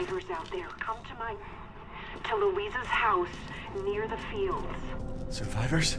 survivors out there, come to my... to Luiza's house near the fields. Survivors?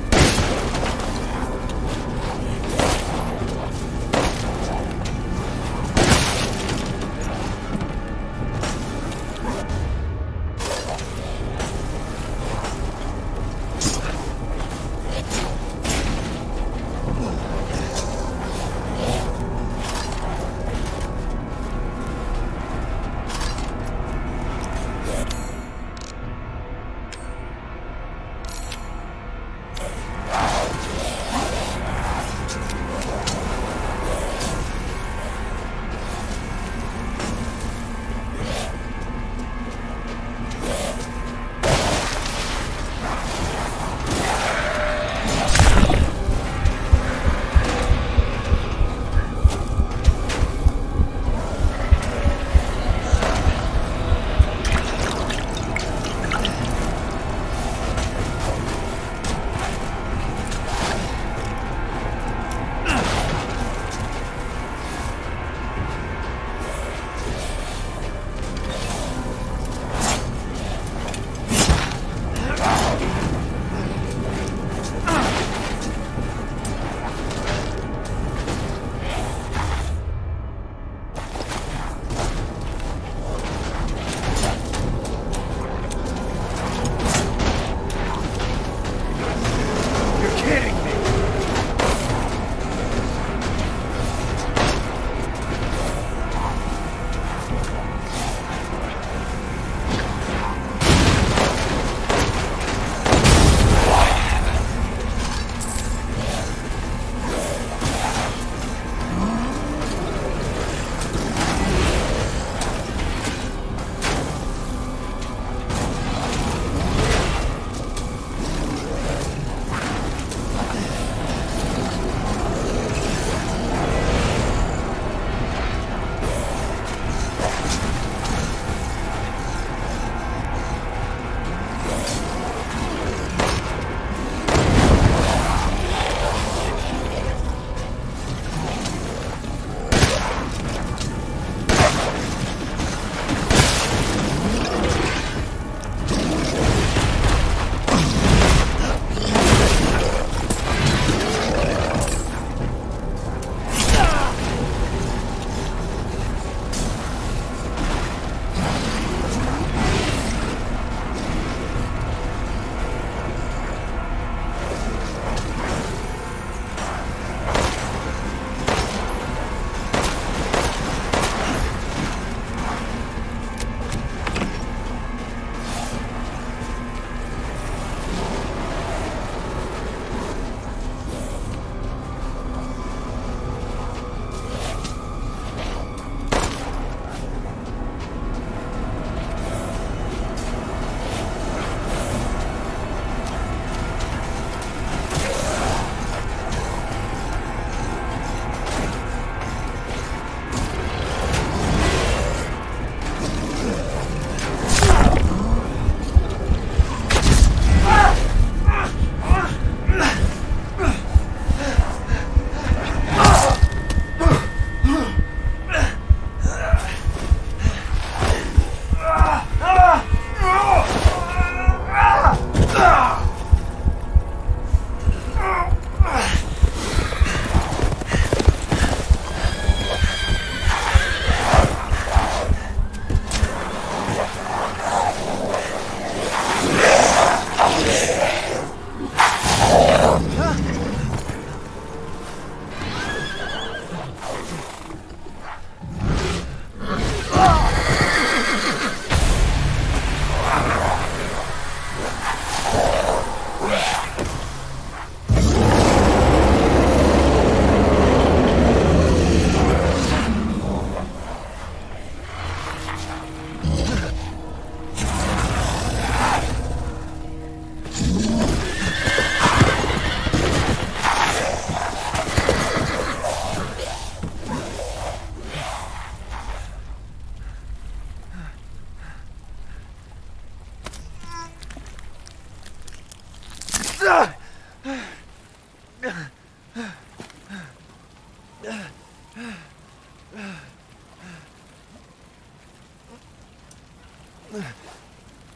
Wait,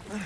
wait.